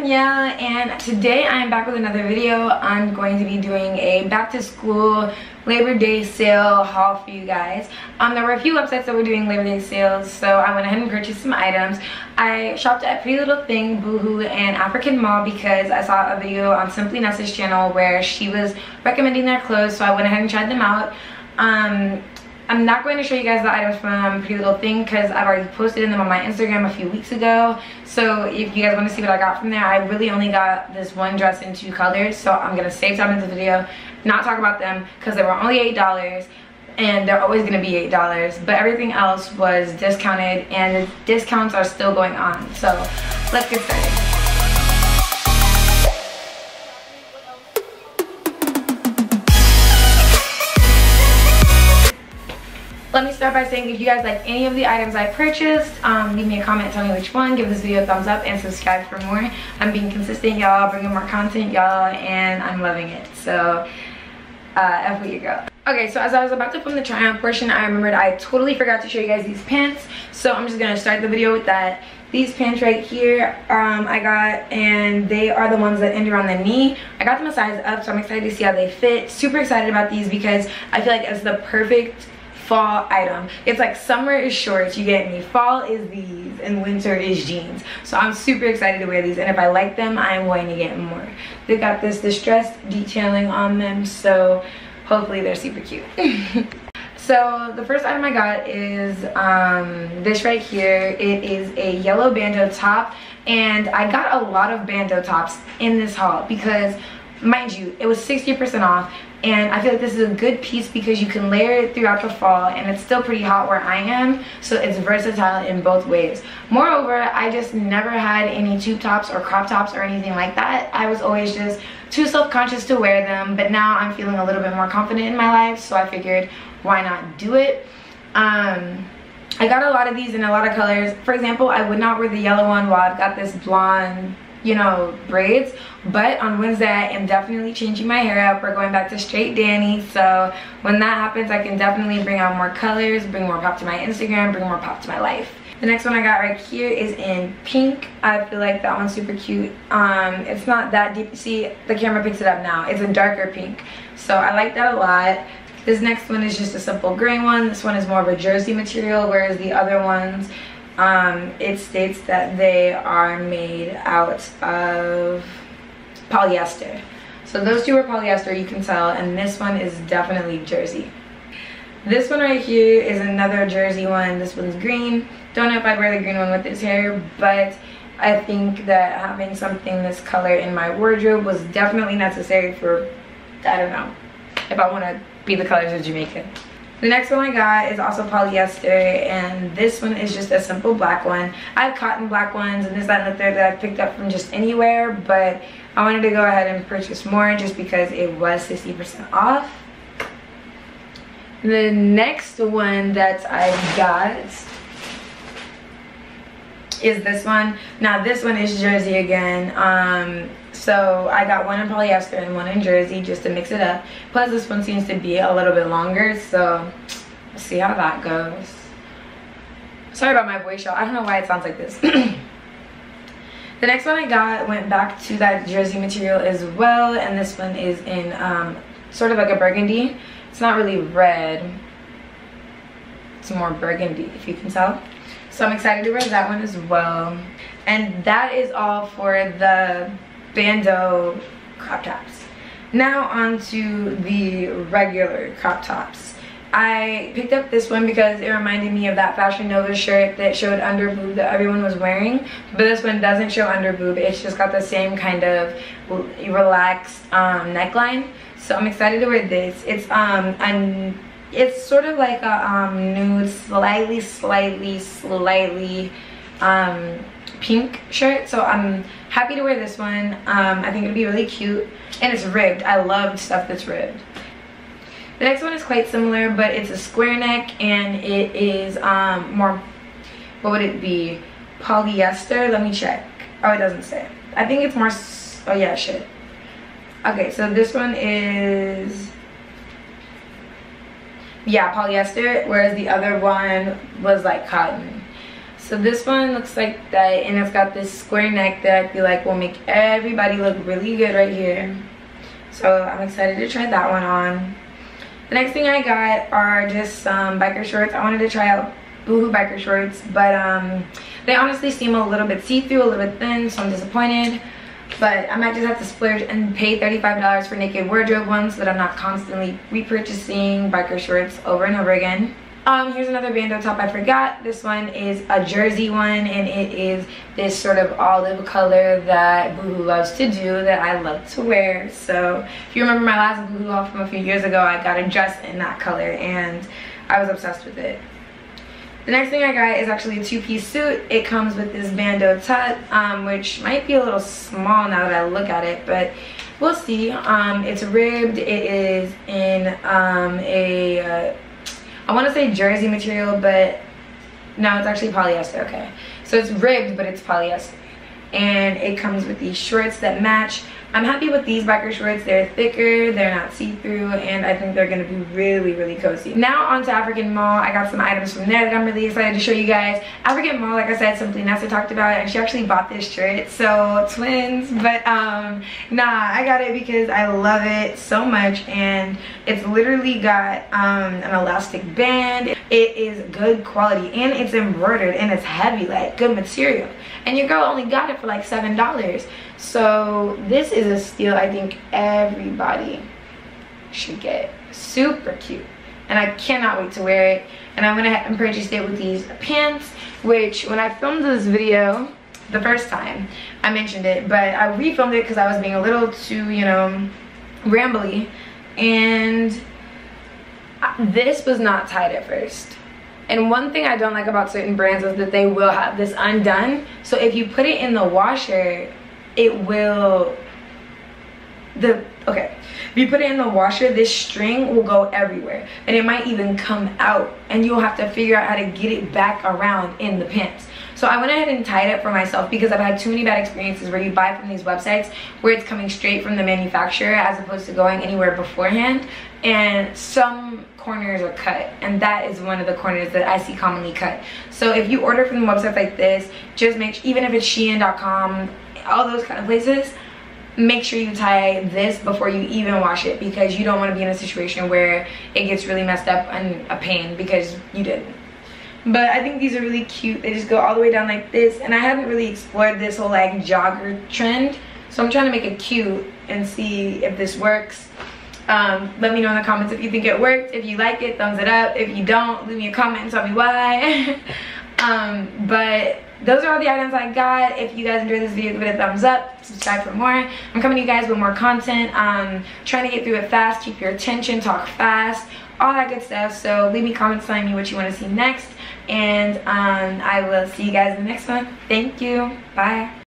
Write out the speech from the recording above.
Danielle and today I am back with another video. I'm going to be doing a back to school Labor Day sale haul for you guys. Um, there were a few websites that were doing Labor Day sales so I went ahead and purchased some items. I shopped at Pretty Little Thing, Boohoo, and African Mall because I saw a video on Simply Nessa's channel where she was recommending their clothes so I went ahead and tried them out. Um, I'm not going to show you guys the items from Pretty Little Thing because I've already posted them on my Instagram a few weeks ago. So if you guys want to see what I got from there, I really only got this one dress in two colors. So I'm going to save time in the video, not talk about them because they were only $8 and they're always going to be $8. But everything else was discounted and the discounts are still going on. So let's get started. Start by saying if you guys like any of the items I purchased, um, leave me a comment, tell me which one, give this video a thumbs up, and subscribe for more. I'm being consistent, y'all, bringing more content, y'all, and I'm loving it. So, uh, F with your girl. Okay, so as I was about to film the try on portion, I remembered I totally forgot to show you guys these pants. So I'm just gonna start the video with that. These pants right here, um, I got, and they are the ones that end around the knee. I got them a size up, so I'm excited to see how they fit. Super excited about these because I feel like it's the perfect fall item. It's like summer is shorts, you get me. Fall is these and winter is jeans. So I'm super excited to wear these and if I like them, I am going to get more. They got this distressed detailing on them so hopefully they're super cute. So the first item I got is um, this right here. It is a yellow bandeau top and I got a lot of bandeau tops in this haul because mind you, it was 60% off and I feel like this is a good piece because you can layer it throughout the fall and it's still pretty hot where I am so it's versatile in both ways. Moreover, I just never had any tube tops or crop tops or anything like that. I was always just too self-conscious to wear them but now I'm feeling a little bit more confident in my life so I figured why not do it. Um, I got a lot of these in a lot of colors. For example, I would not wear the yellow one while I've got this blonde you know, braids. But on Wednesday, I am definitely changing my hair up. We're going back to straight Danny. So when that happens, I can definitely bring out more colors, bring more pop to my Instagram, bring more pop to my life. The next one I got right here is in pink. I feel like that one's super cute. Um, it's not that deep. See, the camera picks it up now. It's a darker pink. So I like that a lot. This next one is just a simple gray one. This one is more of a jersey material, whereas the other ones um, it states that they are made out of polyester. So those two are polyester, you can tell, and this one is definitely jersey. This one right here is another jersey one. This one's green. Don't know if I'd wear the green one with this hair, but I think that having something this color in my wardrobe was definitely necessary for, I don't know, if I want to be the colors of Jamaica. The next one I got is also polyester and this one is just a simple black one. I have cotton black ones and this, that, and the third that I picked up from just anywhere but I wanted to go ahead and purchase more just because it was 60% off. The next one that I got is this one. Now this one is jersey again. Um, so I got one in polyester and one in jersey just to mix it up. Plus this one seems to be a little bit longer, so see how that goes. Sorry about my voice, y'all. I don't know why it sounds like this. the next one I got went back to that jersey material as well, and this one is in um, sort of like a burgundy. It's not really red. It's more burgundy, if you can tell. So I'm excited to wear that one as well. And that is all for the bandeau crop tops. Now on to the regular crop tops. I picked up this one because it reminded me of that Fashion Nova shirt that showed under boob that everyone was wearing. But this one doesn't show under boob. It's just got the same kind of relaxed um, neckline. So I'm excited to wear this. It's um it's sort of like a um, nude, slightly, slightly, slightly um, pink shirt. So I'm happy to wear this one. Um, I think it'll be really cute. And it's ribbed. I love stuff that's ribbed. The next one is quite similar, but it's a square neck and it is um, more, what would it be? Polyester? Let me check. Oh, it doesn't say. I think it's more, oh yeah, shit. Okay, so this one is, yeah, polyester, whereas the other one was like cotton. So this one looks like that and it's got this square neck that I feel like will make everybody look really good right here. So I'm excited to try that one on. The next thing I got are just some biker shorts. I wanted to try out Boohoo biker shorts, but um, they honestly seem a little bit see-through, a little bit thin, so I'm disappointed. But I might just have to splurge and pay $35 for Naked Wardrobe ones so that I'm not constantly repurchasing biker shorts over and over again. Um, here's another bandeau top I forgot. This one is a jersey one and it is this sort of olive color that Boohoo loves to do that I love to wear. So if you remember my last Boohoo haul from a few years ago, I got a dress in that color and I was obsessed with it. The next thing I got is actually a two-piece suit. It comes with this bandeau tut, um, which might be a little small now that I look at it, but we'll see. Um, it's ribbed. It is in um, a, uh, I want to say jersey material, but no, it's actually polyester, okay. So it's ribbed, but it's polyester. And it comes with these shorts that match. I'm happy with these biker shorts. They're thicker, they're not see-through, and I think they're gonna be really, really cozy. Now on to African Mall. I got some items from there that I'm really excited to show you guys. African Mall, like I said, Simply Nessa talked about it, and she actually bought this shirt, so twins. But um, nah, I got it because I love it so much, and it's literally got um, an elastic band. It is good quality, and it's embroidered, and it's heavy, like good material. And your girl only got it for like $7. So this is a steal I think everybody should get. Super cute. And I cannot wait to wear it. And I went ahead and purchased it with these pants, which when I filmed this video, the first time, I mentioned it, but I refilmed it because I was being a little too, you know, rambly. And this was not tied at first. And one thing I don't like about certain brands is that they will have this undone. So if you put it in the washer, it will the okay. If you put it in the washer this string will go everywhere. And it might even come out and you'll have to figure out how to get it back around in the pants. So I went ahead and tied it for myself because I've had too many bad experiences where you buy from these websites where it's coming straight from the manufacturer as opposed to going anywhere beforehand. And some corners are cut and that is one of the corners that I see commonly cut. So if you order from websites like this just make even if it's shein.com all those kind of places make sure you tie this before you even wash it because you don't want to be in a situation where it gets really messed up and a pain because you didn't. But i think these are really cute. They just go all the way down like this and i haven't really explored this whole like jogger trend so i'm trying to make it cute and see if this works. Um, let me know in the comments if you think it worked. If you like it thumbs it up. If you don't leave me a comment and tell me why um, but those are all the items I got. If you guys enjoyed this video, give it a thumbs up. Subscribe for more. I'm coming to you guys with more content. Um, trying to get through it fast, keep your attention, talk fast, all that good stuff. So leave me comments telling me what you want to see next. And um, I will see you guys in the next one. Thank you. Bye.